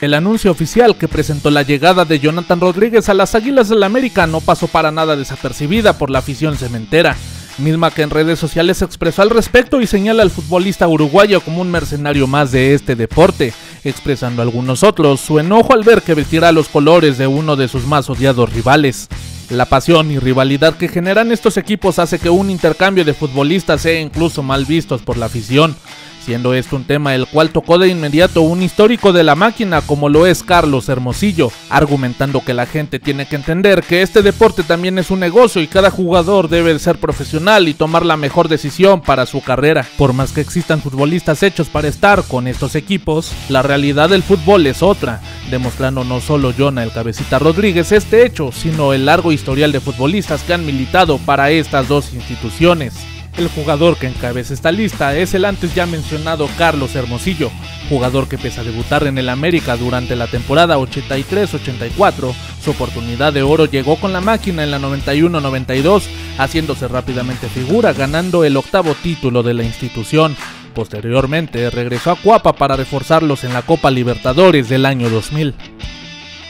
El anuncio oficial que presentó la llegada de Jonathan Rodríguez a las Águilas del América no pasó para nada desapercibida por la afición cementera, misma que en redes sociales expresó al respecto y señala al futbolista uruguayo como un mercenario más de este deporte, expresando algunos otros su enojo al ver que vestirá los colores de uno de sus más odiados rivales. La pasión y rivalidad que generan estos equipos hace que un intercambio de futbolistas sea incluso mal vistos por la afición, siendo esto un tema el cual tocó de inmediato un histórico de la máquina como lo es Carlos Hermosillo, argumentando que la gente tiene que entender que este deporte también es un negocio y cada jugador debe ser profesional y tomar la mejor decisión para su carrera. Por más que existan futbolistas hechos para estar con estos equipos, la realidad del fútbol es otra, demostrando no solo Jonah el Cabecita Rodríguez este hecho, sino el largo historial de futbolistas que han militado para estas dos instituciones. El jugador que encabeza esta lista es el antes ya mencionado Carlos Hermosillo, jugador que pese a debutar en el América durante la temporada 83-84, su oportunidad de oro llegó con la máquina en la 91-92, haciéndose rápidamente figura, ganando el octavo título de la institución. Posteriormente regresó a Cuapa para reforzarlos en la Copa Libertadores del año 2000.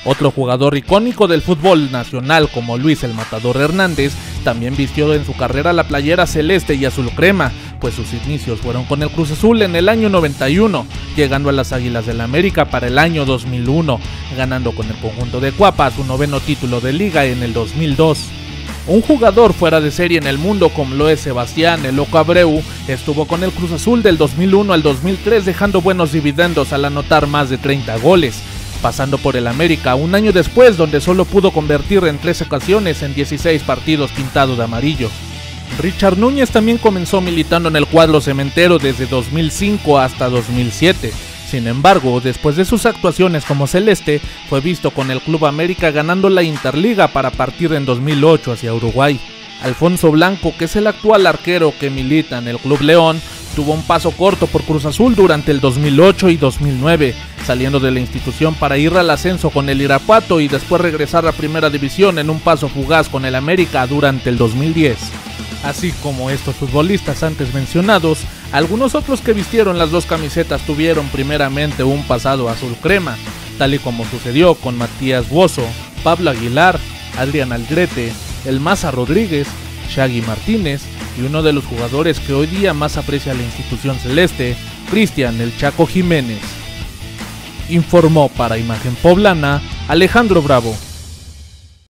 Otro jugador icónico del fútbol nacional como Luis el Matador Hernández también vistió en su carrera la playera celeste y azul crema, pues sus inicios fueron con el Cruz Azul en el año 91, llegando a las Águilas del la América para el año 2001, ganando con el conjunto de Cuapa su noveno título de liga en el 2002. Un jugador fuera de serie en el mundo como lo es Sebastián El Abreu estuvo con el Cruz Azul del 2001 al 2003 dejando buenos dividendos al anotar más de 30 goles pasando por el América un año después donde solo pudo convertir en tres ocasiones en 16 partidos pintado de amarillo. Richard Núñez también comenzó militando en el cuadro cementero desde 2005 hasta 2007. Sin embargo, después de sus actuaciones como celeste, fue visto con el Club América ganando la Interliga para partir en 2008 hacia Uruguay. Alfonso Blanco, que es el actual arquero que milita en el Club León, tuvo un paso corto por Cruz Azul durante el 2008 y 2009, saliendo de la institución para ir al ascenso con el Irapuato y después regresar a Primera División en un paso fugaz con el América durante el 2010. Así como estos futbolistas antes mencionados, algunos otros que vistieron las dos camisetas tuvieron primeramente un pasado azul crema, tal y como sucedió con Matías Bozo, Pablo Aguilar, Adrián Aldrete, El Maza Rodríguez, Shaggy Martínez y uno de los jugadores que hoy día más aprecia la institución celeste, Cristian El Chaco Jiménez. Informó para Imagen Poblana Alejandro Bravo.